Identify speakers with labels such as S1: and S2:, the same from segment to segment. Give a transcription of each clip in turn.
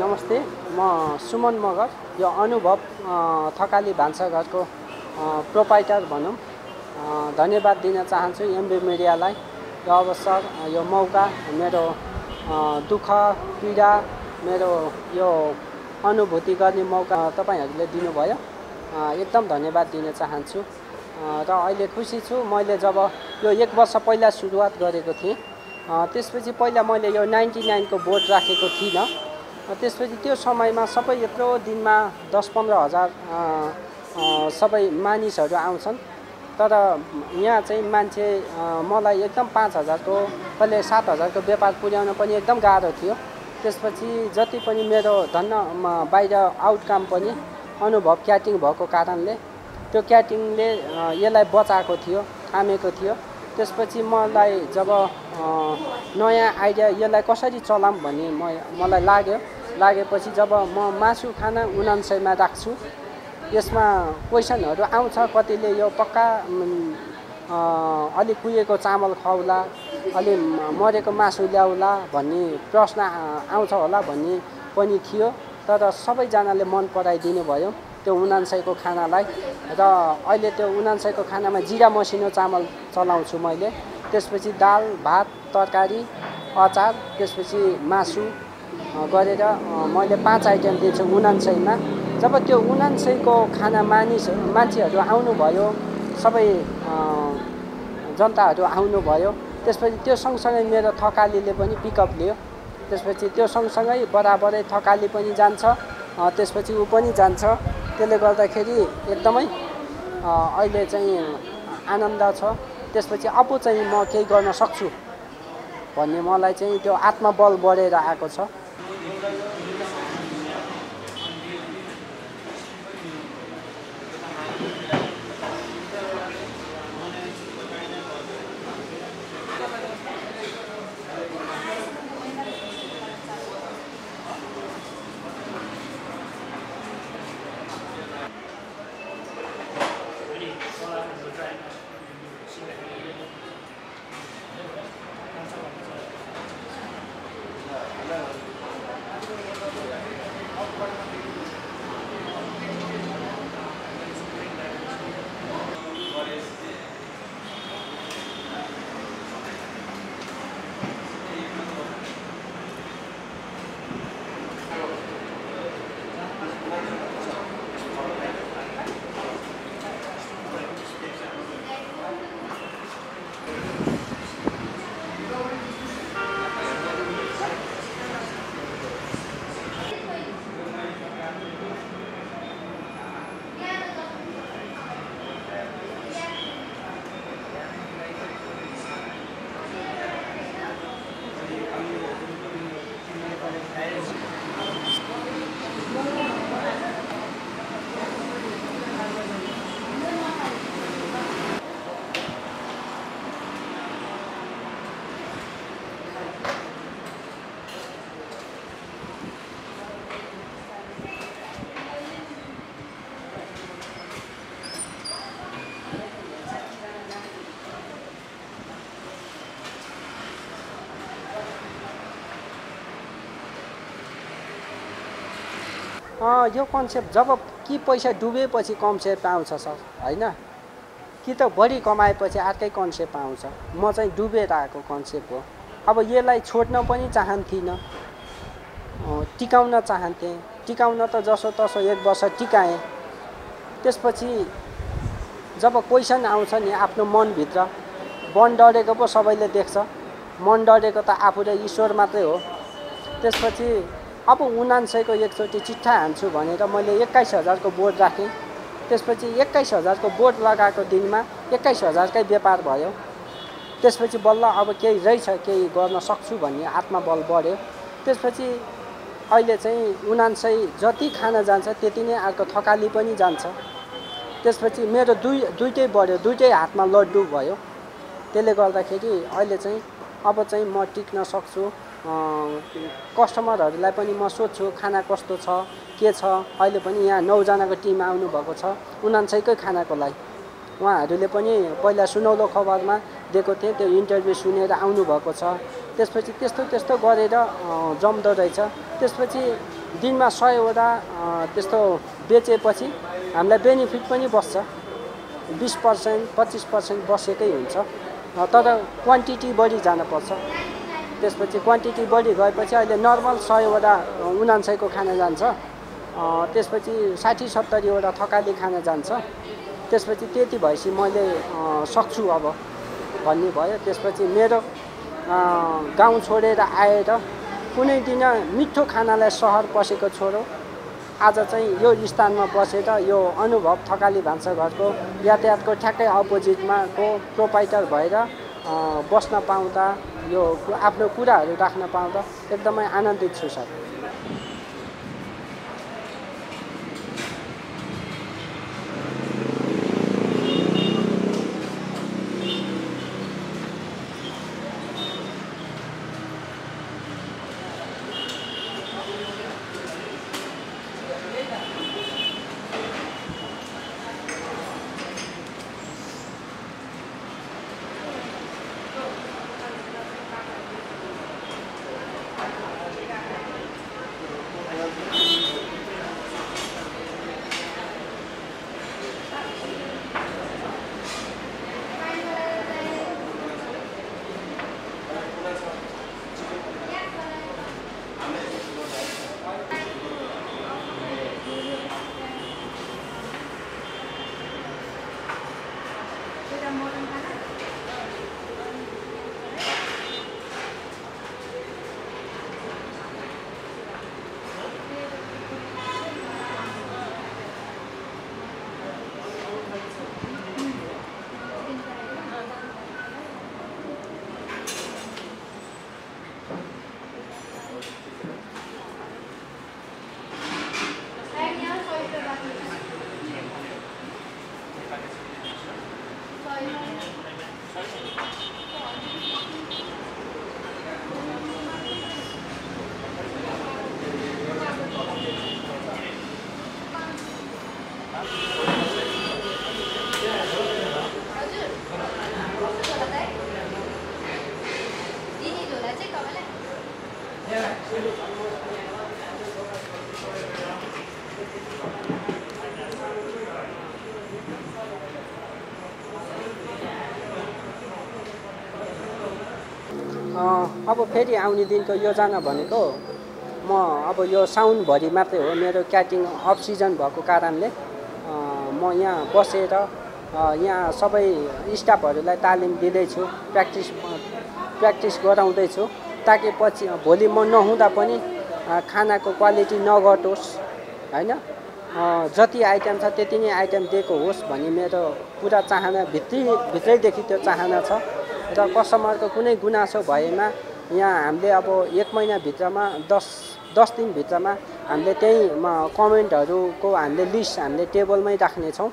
S1: नमस्ते म सुमन मगर यो अनुभव थकाली भान्साघरको प्रोपाइटर भनौँ। धन्यवाद दिन चाहन्छु एमबी मिडियालाई यो अवसर यो मौका मेरो दुःख पीडा मेरो यो अनुभूति गर्ने मौका तपाईँहरूले दिनुभयो। एकदम धन्यवाद दिन चाहन्छु। र अहिले खुसी छु। मैले जब यो एक वर्ष पहिला सुरुवात गरेको थिएँ त्यसपछि पहिला मैले यो नाइन्टी नाइनको बोर्ड राखेको थिइनँ। त्यसपछि त्यो समयमा सबै यत्रो दिनमा दस पन्ध्र हजार सबै मानिसहरू आउँछन्। तर यहाँ चाहिँ मान्छे मलाई एकदम पाँच हजारको कहिले सात हजारको व्यापार पुर्याउन पनि एकदम गाह्रो थियो। त्यसपछि जति पनि मेरो धन्न बाहिर आउटकम पनि अनुभव क्याटिङ भएको कारणले त्यो क्याटिङले यसलाई बचाएको थियो थामेको थियो। त्यसपछि मलाई जब नयाँ आइडिया यसलाई कसरी चलाऊँ भन्ने म मलाई लाग्यो। लागेपछि जब म मासु खाना उनान्सयमा राख्छु यसमा क्वेसनहरू आउँछ कतिले यो पक्का उम्, अ, अलिक कुहिएको चामल खुवाउला अलि मरेको मासु ल्याउला भन्ने प्रश्न आउँछ होला भन्ने पनि थियो। तर सबैजनाले मन पराइदिनु भयो त्यो उनान्सयको खानालाई। र अहिले त्यो उनान्सयको खानामा जिरा मसिनो चामल चलाउँछु मैले। त्यसपछि दाल भात तरकारी अचार त्यसपछि मासु गरेर मैले पाँच आइटम दिन्छु उनान्सयमा जब त्यो उनान्सयको खाना मानिस मान्छेहरू आउनुभयो सबै जनताहरू आउनुभयो त्यसपछि त्यो सँगसँगै मेरो थकालीले पनि पिकअप लियो। त्यसपछि त्यो सँगसँगै बराबरै थकाली पनि जान्छ त्यसपछि ऊ पनि जान्छ। त्यसले गर्दाखेरि एकदमै अहिले चाहिँ आनन्द छ। त्यसपछि अब चाहिँ म केही गर्न सक्छु भन्ने मलाई चाहिँ त्यो आत्मबल बढेर आएको छ। यो कन्सेप्ट जब कि पैसा डुबेपछि कन्सेप्ट आउँछ सर होइन? कि त बढी कमाएपछि अर्कै कन्सेप्ट आउँछ। म चाहिँ डुबेर आएको कन्सेप्ट हो। अब यसलाई छोड्न पनि चाहन्थिनँ। टिकाउन चाहन्थेँ। टिकाउन त जसो तसो एक वर्ष टिकाएँ। त्यसपछि जब क्वेसन आउँछ नि आफ्नो मनभित्र मन डढेको पो सबैले देख्छ। मन डढेको त आफू र ईश्वर मात्रै हो। त्यसपछि अब उनान्सयको एकचोटि चिट्ठा हान्छु भनेर मैले एक्काइस हजारको बोर्ड राखेँ। त्यसपछि एक्काइस हजारको बोर्ड लगाएको दिनमा एक्काइस हजारकै व्यापार भयो। त्यसपछि बल्ल अब केही रहेछ केही गर्न सक्छु भन्ने आत्मबल बढ्यो। त्यसपछि अहिले चाहिँ उनान्सय जति खान जान्छ त्यति नै अर्को थकाली पनि जान्छ। त्यसपछि मेरो दुई दुइटै बढ्यो दुइटै हातमा लड्डु भयो। त्यसले गर्दाखेरि अहिले चाहिँ अब चाहिँ म टिक्न सक्छु। कस्टमरहरूलाई पनि म सोध्छु खाना कस्तो छ के छ? अहिले पनि यहाँ नौजनाको टिम आउनुभएको छ। उनान्सयकै खानाको लागि। उहाँहरूले पनि पहिला सुनौलो खबरमा दिएको थिएँ त्यो इन्टरभ्यू सुनेर आउनुभएको छ। त्यसपछि त्यस्तो त्यस्तो गरेर जम्दो रहेछ। त्यसपछि दिनमा सयवटा त्यस्तो बेचेपछि हामीलाई बेनिफिट पनि बस्छ। बिस पर्सेन्ट पच्चिस पर्सेन्ट बसेकै हुन्छ। तर क्वान्टिटी बढी जानुपर्छ त्यसपछि क्वान्टिटी बढी गएपछि अहिले नर्मल सयवटा उनान्सयको खाना जान्छ। त्यसपछि साठी सत्तरीवटा थकाली खाना जान्छ। त्यसपछि त्यति भएपछि मैले सक्छु अब भन्ने भयो। त्यसपछि मेरो गाउँ छोडेर आएर कुनै दिन मिठो खानालाई सहर पसेको छोरो। आज चाहिँ यो स्थानमा बसेर यो अनुभव थकाली भान्साघरको यातायातको ठ्याक्कै अपोजिटमा को प्रोपाइटर भएर बस्न पाउँदा यो आफ्नो कुराहरू राख्न पाउँदा एकदमै आनन्दित छु सर अब फेरि आउने दिनको योजना भनेको म अब यो साउनभरि मात्रै हो। मेरो क्याटिङ अफ सिजन भएको कारणले म यहाँ बसेर यहाँ सबै स्टाफहरूलाई तालिम दिँदैछु प्र्याक्टिस प्र्याक्टिस गराउँदैछु ताकि पछि भोलि म नहुँदा पनि खानाको क्वालिटी नघटोस् होइन? जति आइटम छ त्यति नै आइटम दिएको होस् भन्ने मेरो पुरा चाहना भित्री भित्रैदेखि त्यो चाहना छ। र कस्टमरको कुनै गुनासो भएमा यहाँ हामीले अब एक महिनाभित्रमा दस दस दिनभित्रमा हामीले त्यहीँ कमेन्टहरूको हामीले लिस्ट हामीले टेबलमै राख्नेछौँ।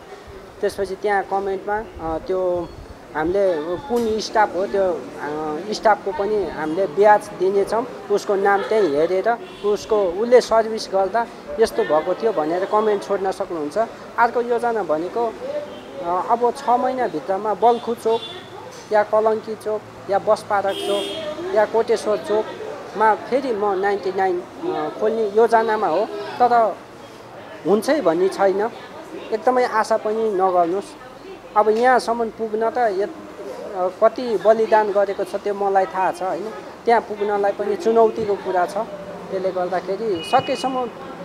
S1: त्यसपछि त्यहाँ कमेन्टमा त्यो हामीले कुन स्टाफ हो त्यो स्टाफको पनि हामीले ब्याज दिनेछौँ उसको नाम त्यहीँ हेरेर उसको उसले सर्भिस गर्दा यस्तो भएको थियो भनेर कमेन्ट छोड्न सक्नुहुन्छ। अर्को योजना भनेको अब छ महिनाभित्रमा बल्खु चोक या कलङ्की चोक या बस पार्क चोक या कोटेश्वर चोकमा फेरि म नाइन्टी नाइन खोल्ने योजनामा हो। तर हुन्छै भन्ने छैन। एकदमै आशा पनि नगर्नुहोस्। अब यहाँसम्म पुग्न त कति बलिदान गरेको छ त्यो मलाई थाहा छ होइन? त्यहाँ पुग्नलाई पनि चुनौतीको कुरा छ। त्यसले गर्दाखेरि सकेसम्म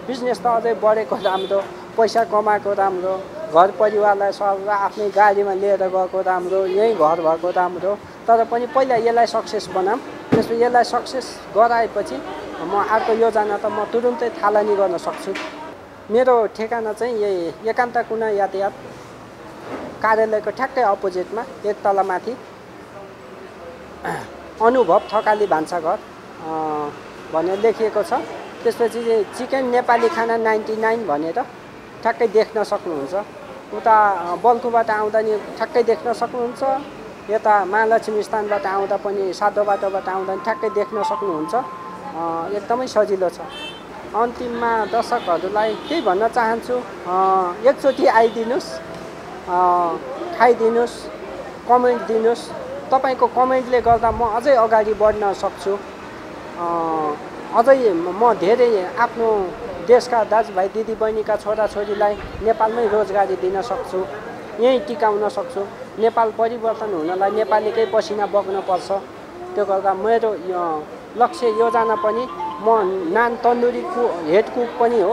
S1: बिजनेस त अझै बढेको राम्रो पैसा कमाएको राम्रो घर परिवारलाई सब आफ्नै गाडीमा लिएर गएको राम्रो यहीँ घर भएको राम्रो। तर पनि पहिला यसलाई सक्सेस बनाऊँ। त्यसपछि यसलाई सक्सेस गराएपछि म अर्को योजना त म तुरुन्तै थालनी गर्न सक्छु। मेरो ठेगाना चाहिँ यही एकान्त कुना यातायात कार्यालयको ठ्याक्कै अपोजिटमा एक तल माथि अनुभव थकाली भान्साघर भनेर लेखिएको छ। त्यसपछि चिकन नेपाली खाना नाइन्टी नाइन भनेर ठ्याक्कै देख्न सक्नुहुन्छ। उता बल्कुबाट आउँदा नि ठ्याक्कै देख्न सक्नुहुन्छ। यता महालक्ष्मी स्थानबाट आउँदा पनि सातो बाटोबाट आउँदा पनि ठ्याक्कै देख्न सक्नुहुन्छ। एकदमै सजिलो छ। अन्तिममा दर्शकहरूलाई त्यही भन्न चाहन्छु। एकचोटि आइदिनुहोस्। खाइदिनुहोस्। कमेन्ट दिनुहोस्। तपाईँको कमेन्टले गर्दा म अझै अगाडि बढ्न सक्छु। अझै म धेरै आफ्नो देशका दाजुभाइ दिदीबहिनीका छोराछोरीलाई नेपालमै रोजगारी दिन सक्छु। यहीँ टिकाउन सक्छु। नेपाल परिवर्तन हुनलाई नेपालीकै पसिना बग्नुपर्छ त्यो गर्दा मेरो यो लक्ष्य योजना पनि म नान तन्दुरी कु हेड कुक पनि हो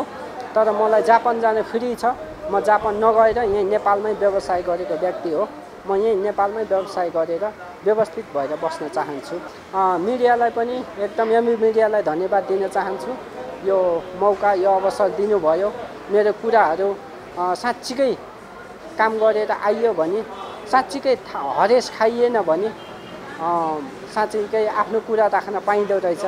S1: तर मलाई जापान जाने फ्री छ। म जापान नगएर यहीँ नेपालमै व्यवसाय गरेको व्यक्ति हो। म यहीँ नेपालमै व्यवसाय गरेर व्यवस्थित भएर बस्न चाहन्छु। मिडियालाई पनि एकदम एमबी मिडियालाई धन्यवाद दिन चाहन्छु। यो मौका यो अवसर दिनुभयो। मेरो कुराहरू साँच्चीकै काम गरेर आइयो भने साँच्चीकै हरेस खाइएन भने साँच्चीकै आफ्नो कुरा राख्न पाइँदो रहेछ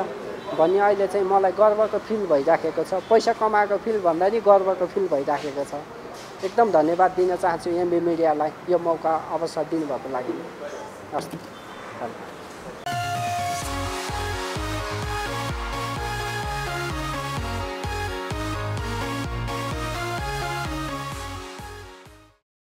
S1: भन्ने अहिले चाहिँ मलाई गर्वको फिल भइराखेको छ। पैसा कमाएको फिल भन्दा नि गर्वको फिल भइराखेको छ। एकदम धन्यवाद दिन चाहन्छु एमबी मिडियालाई यो मौका अवसर दिनुभएको लागि। हस्